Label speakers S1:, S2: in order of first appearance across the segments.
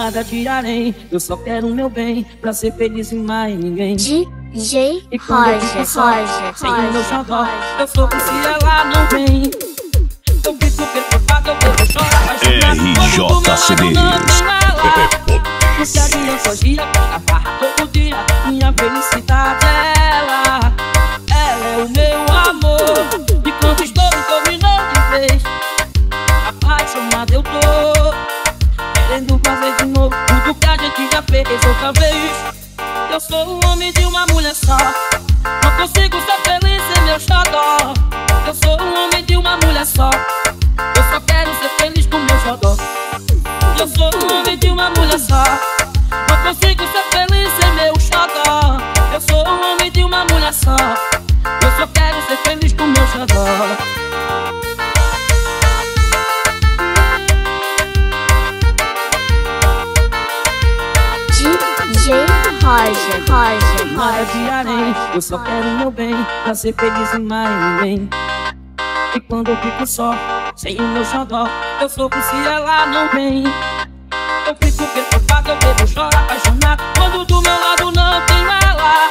S1: nada tirarei. Eu só quero o meu bem pra ser feliz e mais ninguém.
S2: DJ
S1: E
S2: Roger,
S1: só,
S2: Roger,
S1: sem o meu
S2: Roger,
S1: xodó,
S2: Roger.
S1: eu sofro se ela não vem. Eu fico preocupado, eu
S3: RJCDs.
S1: não tem ela. Porque a minha fogia pra farra todo dia Minha felicidade é Eu sou o homem de uma mulher só
S2: Roger,
S1: Eu só quero o meu bem Pra ser feliz e mais ninguém E quando eu fico só Sem o meu xodó Eu sofro se ela não vem. Eu fico preocupado Eu bebo, choro, apaixonado Quando do meu lado não tem ela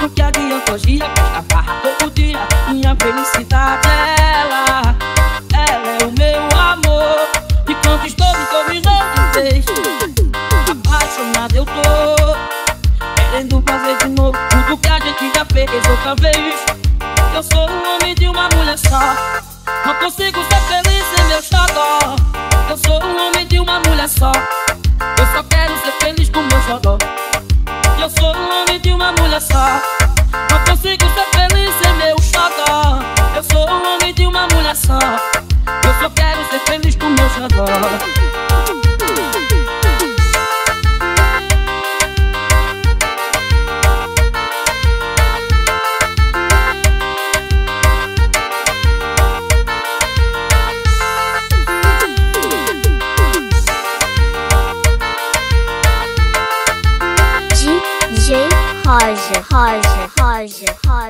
S1: Porque adianta hoje dia Festa barra todo dia? Minha felicidade é ela. Ela é o meu amor. Me conquistou, me dominou de vez Apaixonado eu tô fez outra vez. Eu sou um homem de uma mulher só. Não consigo ser feliz sem meu xodó. Eu sou um homem de uma mulher só. Eu só quero ser feliz com meu xodó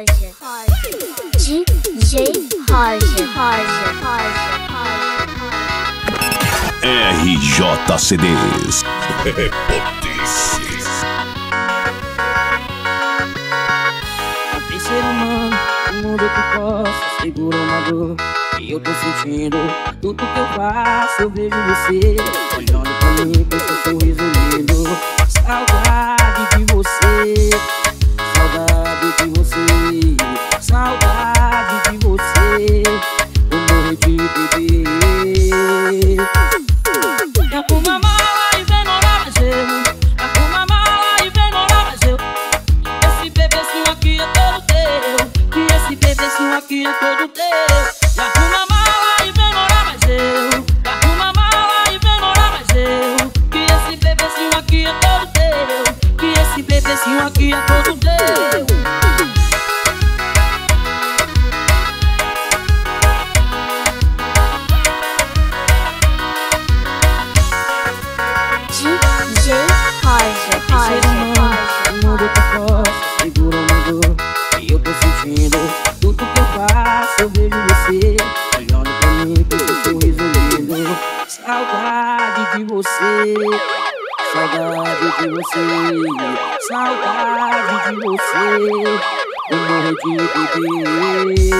S2: Roger. DJ Roger, Roger, Roger, Roger.
S3: RJCDs.
S1: Tem ser humano, um mundo que possa segurar uma dor que eu tô sentindo. Tudo que eu faço, eu vejo você olhando pra mim com seu sorriso lindo. Saudade de você, saudade de você, saudade de você. Bebezinho aqui é todo teu de você. Saudade de você. Eu morro de beber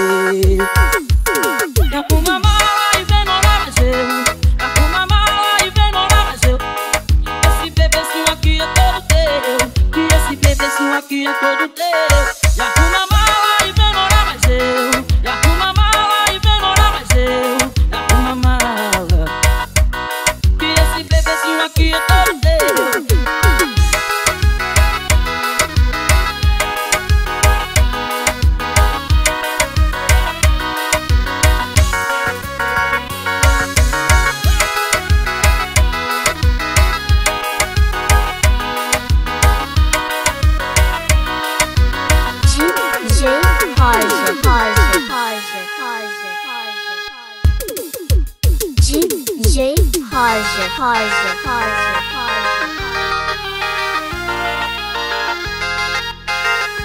S2: Roger, Roger, Roger, Roger.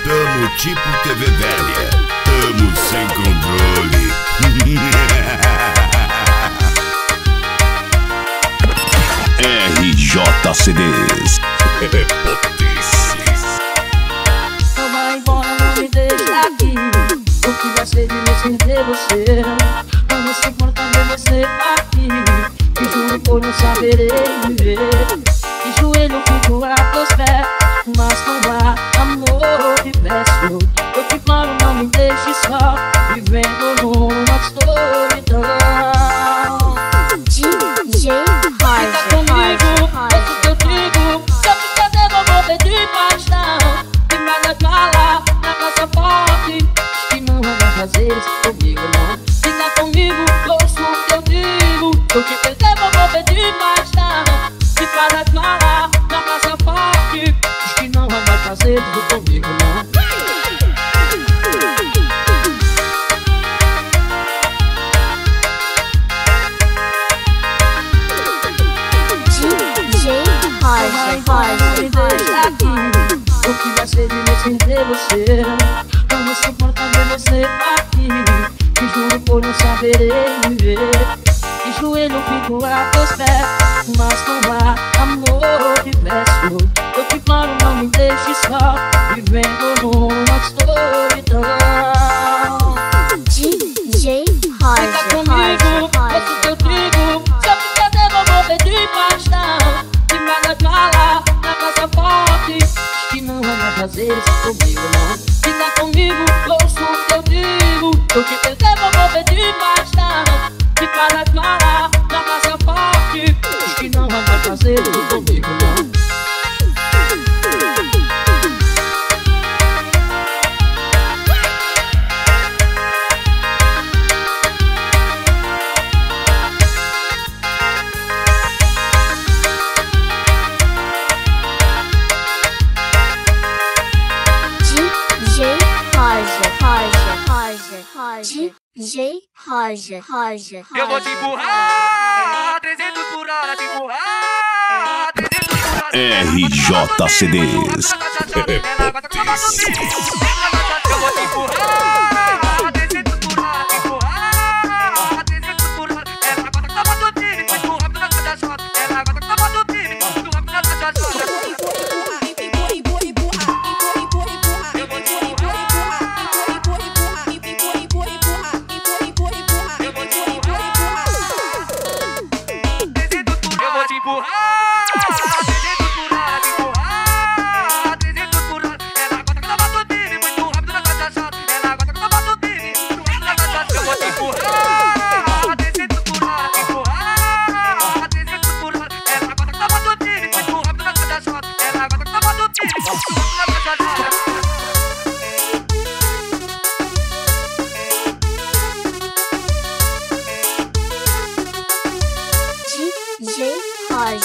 S3: Tamo tipo TV velha. Tamo sem controle. RJ RJCDs.
S1: Não vai embora, não me deixa aqui O que vai ser de mim sem ter você Não me suporta ver você aqui E juro por não saberei viver De joelho fico a teus pés Mas não há amor de peço Eu te imploro, não me deixe só Vivendo numa De joelho fico a teus pés Mas não há amor de peço Eu te imploro não me deixe só Vivendo numa solidão.
S2: DJ
S1: Fica
S2: Harja,
S1: comigo, ouço o que eu
S2: Harja,
S1: digo Se eu te perder vou morrer de paixão De mega cala na casa forte que não vai mais fazer
S2: Harja, DJ Harja, Harja,
S4: Eu vou te empurrar 300 por hora, te empurrar 300 por hora.
S3: RJCDs.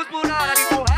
S4: empurrar 300